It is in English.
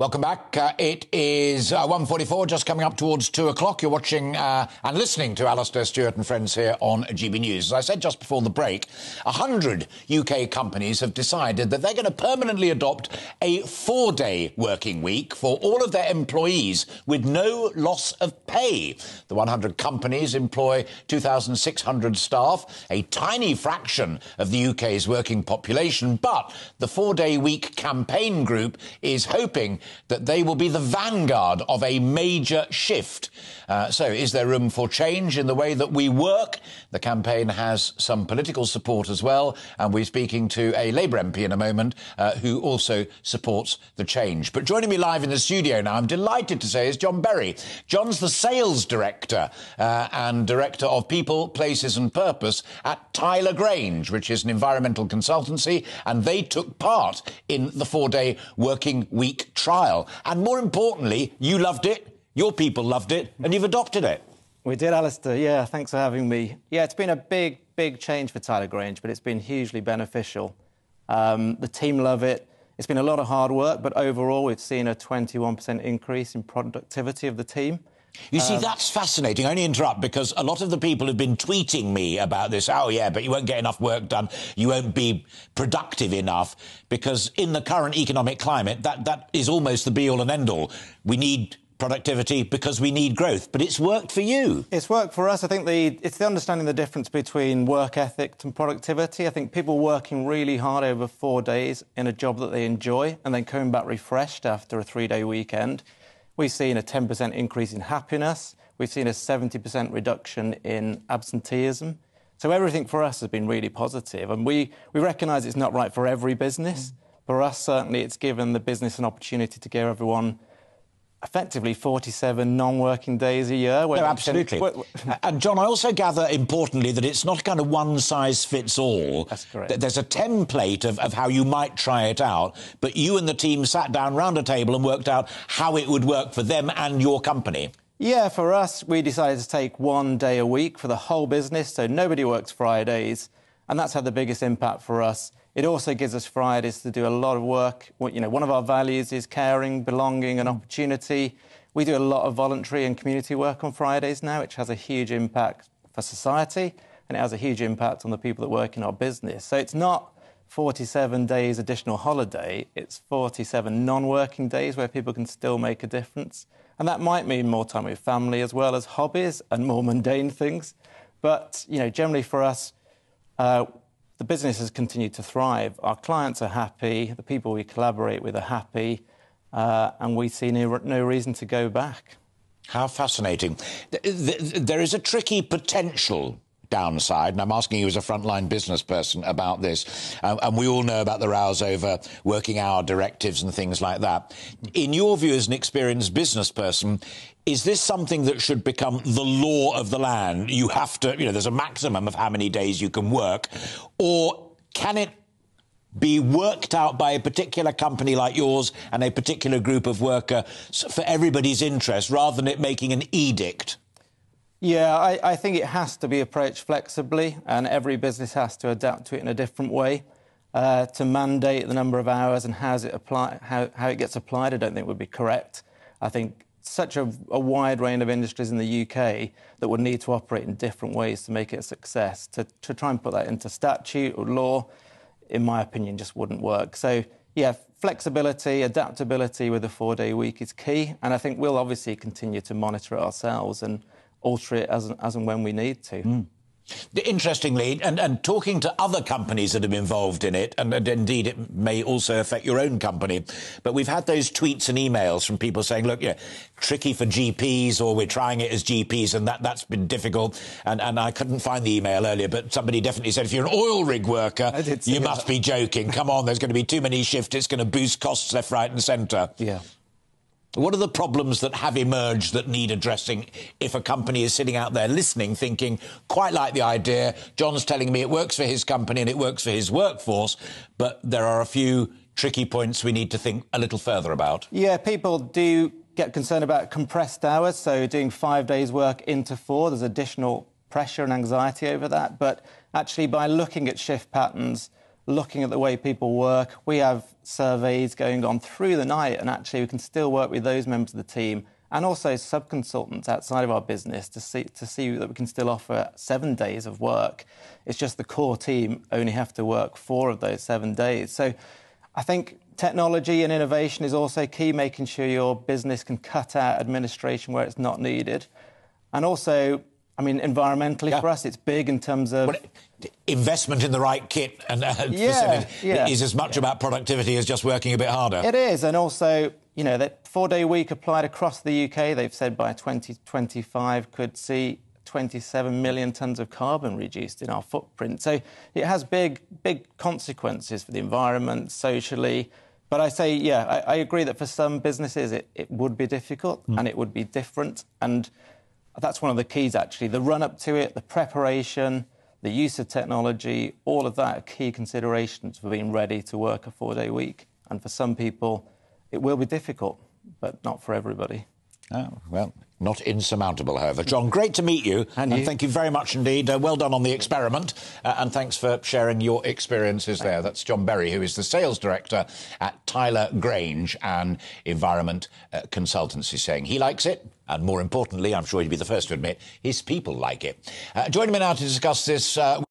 Welcome back. Uh, it is uh, 1.44, just coming up towards 2 o'clock. You're watching uh, and listening to Alastair Stewart and friends here on GB News. As I said just before the break, 100 UK companies have decided that they're going to permanently adopt a four-day working week for all of their employees with no loss of pay. The 100 companies employ 2,600 staff, a tiny fraction of the UK's working population, but the four-day week campaign group is hoping that they will be the vanguard of a major shift. Uh, so, is there room for change in the way that we work? The campaign has some political support as well, and we're speaking to a Labour MP in a moment uh, who also supports the change. But joining me live in the studio now, I'm delighted to say, is Jon Berry. Jon's the sales director uh, and director of People, Places and Purpose at Tyler Grange, which is an environmental consultancy, and they took part in the four day working week trial trial. And more importantly, you loved it, your people loved it, and you've adopted it. We did, Alastair. Yeah, thanks for having me. Yeah, it's been a big, big change for Tyler Grange, but it's been hugely beneficial. Um, the team love it. It's been a lot of hard work, but overall, we've seen a 21% increase in productivity of the team. You see, um, that's fascinating. I only interrupt because a lot of the people have been tweeting me about this. Oh, yeah, but you won't get enough work done. You won't be productive enough because in the current economic climate, that, that is almost the be all and end all. We need productivity because we need growth. But it's worked for you. It's worked for us. I think the, it's the understanding the difference between work ethic and productivity. I think people working really hard over four days in a job that they enjoy and then coming back refreshed after a three day weekend We've seen a 10% increase in happiness. We've seen a 70% reduction in absenteeism. So everything for us has been really positive. And we, we recognise it's not right for every business. Mm. For us, certainly, it's given the business an opportunity to give everyone effectively 47 non-working days a year. No, absolutely. Can... and Jon, I also gather importantly that it's not kind of one size fits all. That's correct. There's a template of, of how you might try it out, but you and the team sat down round a table and worked out how it would work for them and your company. Yeah, for us, we decided to take one day a week for the whole business, so nobody works Fridays, and that's had the biggest impact for us. It also gives us Fridays to do a lot of work. You know, one of our values is caring, belonging, and opportunity. We do a lot of voluntary and community work on Fridays now, which has a huge impact for society and it has a huge impact on the people that work in our business. So it's not 47 days additional holiday, it's 47 non working days where people can still make a difference. And that might mean more time with family as well as hobbies and more mundane things. But, you know, generally for us, the business has continued to thrive. Our clients are happy, the people we collaborate with are happy, uh, and we see no reason to go back. How fascinating. There is a tricky potential downside, and I'm asking you as a frontline business person about this, uh, and we all know about the rows over working hour directives and things like that. In your view, as an experienced business person, is this something that should become the law of the land? You have to, you know, there's a maximum of how many days you can work, or can it be worked out by a particular company like yours and a particular group of worker for everybody's interest rather than it making an edict? Yeah, I, I, think it has to be approached flexibly, and every business has to adapt to it in a different way. Uh, to mandate the number of hours and how it, apply, how, how it gets applied, I don't think would be correct. I think such a, a, wide range of industries in the UK that would need to operate in different ways to make it a success. To, to try and put that into statute or law, in my opinion, just wouldn't work. So, yeah, flexibility, adaptability with a four day week is key. And I think we'll obviously continue to monitor it ourselves and alter it as, as and when we need to. Mm. Interestingly, and, and talking to other companies that have been involved in it, and, and, indeed it may also affect your own company, but we've had those tweets and emails from people saying, look, yeah, tricky for GPs, or we're trying it as GPs, and that, that's been difficult. And, and I couldn't find the email earlier, but somebody definitely said, if you're an oil rig worker, you must be joking. Come on, there's going to be too many shifts. It's going to boost costs left, right, and centre. Yeah. What are the problems that have emerged that need addressing if a company is sitting out there listening, thinking, quite like the idea, Jon's telling me it works for his company and it works for his workforce, but there are a few tricky points we need to think a little further about? Yeah, people do get concerned about compressed hours, so doing five days' work into four, there's additional pressure and anxiety over that. But actually, by looking at shift patterns, looking at the way people work. We have surveys going on through the night, and actually, we can still work with those members of the team and also sub-consultants outside of our business to see to see that we can still offer seven days of work. It's just the core team only have to work four of those seven days. So, I think technology and innovation is also key, making sure your business can cut out administration where it's not needed, and also I mean, environmentally yeah. for us, it's big in terms of well, investment in the right kit and uh, yeah, yeah, is as much yeah. about productivity as just working a bit harder. It is, and also, you know, that four-day week applied across the UK. They've said by 2025 could see 27 million tons of carbon reduced in our footprint. So it has big, big consequences for the environment, socially. But I say, yeah, I, I agree that for some businesses it, it would be difficult mm. and it would be different. And that's one of the keys, actually. The run up to it, the preparation, the use of technology, all of that are key considerations for being ready to work a four day week. And for some people, it will be difficult, but not for everybody. Oh, well, not insurmountable, however. Jon, great to meet you. And, you. and thank you very much indeed. Uh, well done on the experiment. Uh, and thanks for sharing your experiences there. That's Jon Berry, who is the sales director at Tyler Grange and Environment uh, Consultancy, saying he likes it. And more importantly, I'm sure he'd be the first to admit, his people like it. Uh, joining me now to discuss this. Uh,